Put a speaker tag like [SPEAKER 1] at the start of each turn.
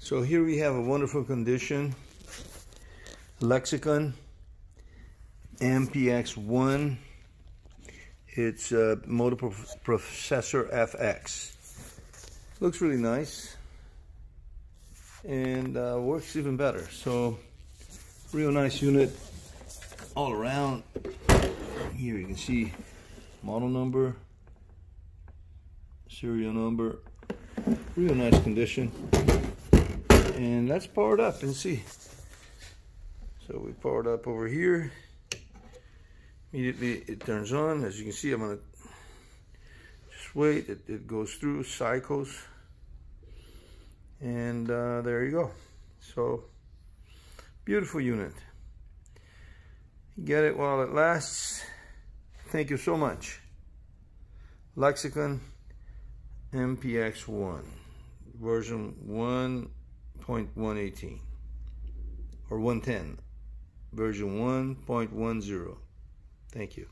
[SPEAKER 1] So here we have a wonderful condition. Lexicon MPX1. It's a multi processor FX. Looks really nice and uh, works even better. So real nice unit all around. Here you can see model number, serial number, real nice condition. Let's power it up and see. So we power it up over here. Immediately it turns on. As you can see, I'm gonna just wait. It, it goes through cycles. And uh, there you go. So, beautiful unit. Get it while it lasts. Thank you so much. Lexicon MPX1 version 1.118 or 110 version 1.10 thank you